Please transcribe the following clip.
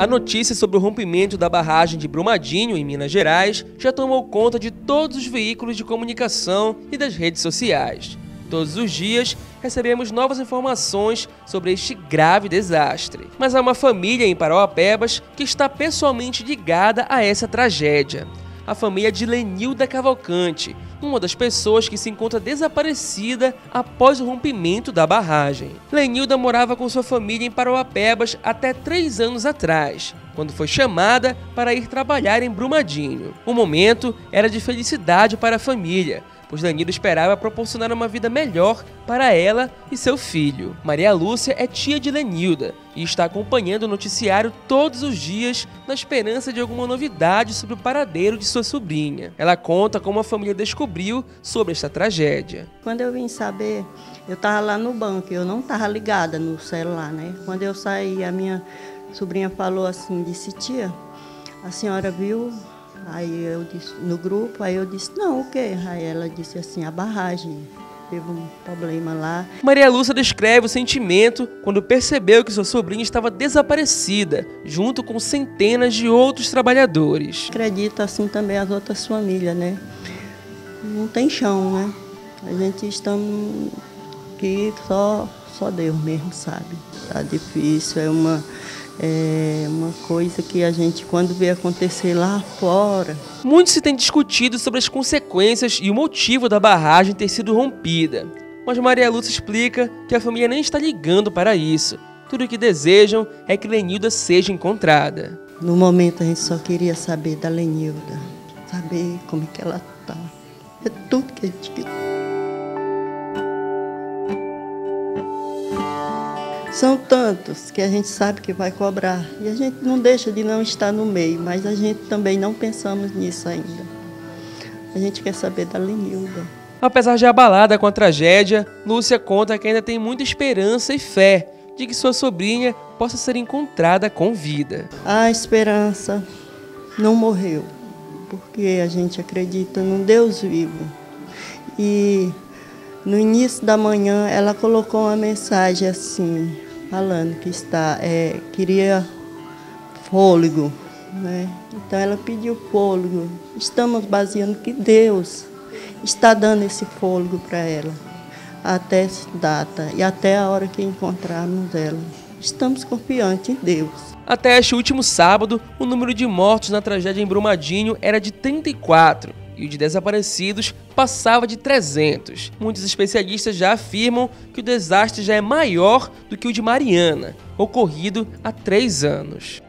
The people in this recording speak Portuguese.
A notícia sobre o rompimento da barragem de Brumadinho, em Minas Gerais, já tomou conta de todos os veículos de comunicação e das redes sociais. Todos os dias recebemos novas informações sobre este grave desastre. Mas há uma família em Parauapebas que está pessoalmente ligada a essa tragédia. A família de Lenilda Cavalcante, uma das pessoas que se encontra desaparecida após o rompimento da barragem. Lenilda morava com sua família em Parauapebas até três anos atrás, quando foi chamada para ir trabalhar em Brumadinho. O momento era de felicidade para a família, pois Danilo esperava proporcionar uma vida melhor para ela e seu filho. Maria Lúcia é tia de Lenilda e está acompanhando o noticiário todos os dias na esperança de alguma novidade sobre o paradeiro de sua sobrinha. Ela conta como a família descobriu sobre esta tragédia. Quando eu vim saber, eu estava lá no banco, eu não estava ligada no celular, né? Quando eu saí, a minha sobrinha falou assim, disse, tia, a senhora viu Aí eu disse, no grupo, aí eu disse, não, o quê? Aí ela disse assim, a barragem. Teve um problema lá. Maria Lúcia descreve o sentimento quando percebeu que sua sobrinha estava desaparecida, junto com centenas de outros trabalhadores. Acredito assim também as outras famílias, né? Não tem chão, né? A gente está aqui só, só Deus mesmo sabe. Tá difícil, é uma é uma coisa que a gente, quando vê acontecer lá fora. Muito se tem discutido sobre as consequências e o motivo da barragem ter sido rompida. Mas Maria Lúcia explica que a família nem está ligando para isso. Tudo o que desejam é que Lenilda seja encontrada. No momento a gente só queria saber da Lenilda, saber como é que ela está. É tudo que a gente queria. São tantos que a gente sabe que vai cobrar. E a gente não deixa de não estar no meio, mas a gente também não pensamos nisso ainda. A gente quer saber da Lenilda. Apesar de abalada com a tragédia, Lúcia conta que ainda tem muita esperança e fé de que sua sobrinha possa ser encontrada com vida. A esperança não morreu, porque a gente acredita num Deus vivo. E no início da manhã ela colocou uma mensagem assim: falando que está, é, queria fôlego. Né? Então ela pediu fôlego. Estamos baseando que Deus está dando esse fôlego para ela até essa data e até a hora que encontrarmos ela. Estamos confiantes em Deus. Até este último sábado, o número de mortos na tragédia em Brumadinho era de 34 e o de desaparecidos passava de 300. Muitos especialistas já afirmam que o desastre já é maior do que o de Mariana, ocorrido há três anos.